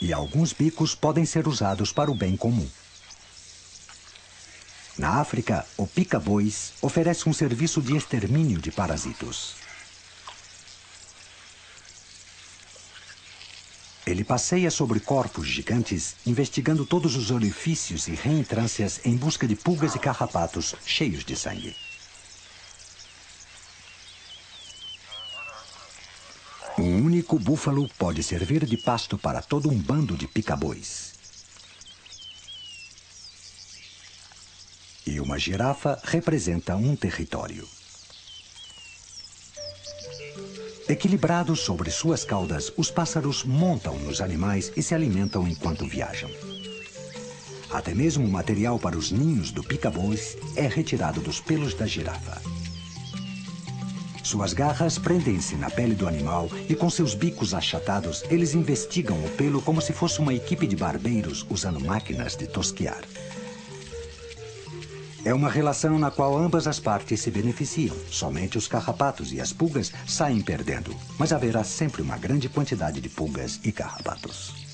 E alguns bicos podem ser usados para o bem comum. Na África, o pica-bois oferece um serviço de extermínio de parasitos. Ele passeia sobre corpos gigantes, investigando todos os orifícios e reentrâncias em busca de pulgas e carrapatos cheios de sangue. Um único búfalo pode servir de pasto para todo um bando de pica-bois. E uma girafa representa um território. Equilibrados sobre suas caudas, os pássaros montam nos animais e se alimentam enquanto viajam. Até mesmo o material para os ninhos do pica-bois é retirado dos pelos da girafa. Suas garras prendem-se na pele do animal e com seus bicos achatados, eles investigam o pelo como se fosse uma equipe de barbeiros usando máquinas de tosquear. É uma relação na qual ambas as partes se beneficiam. Somente os carrapatos e as pulgas saem perdendo. Mas haverá sempre uma grande quantidade de pulgas e carrapatos.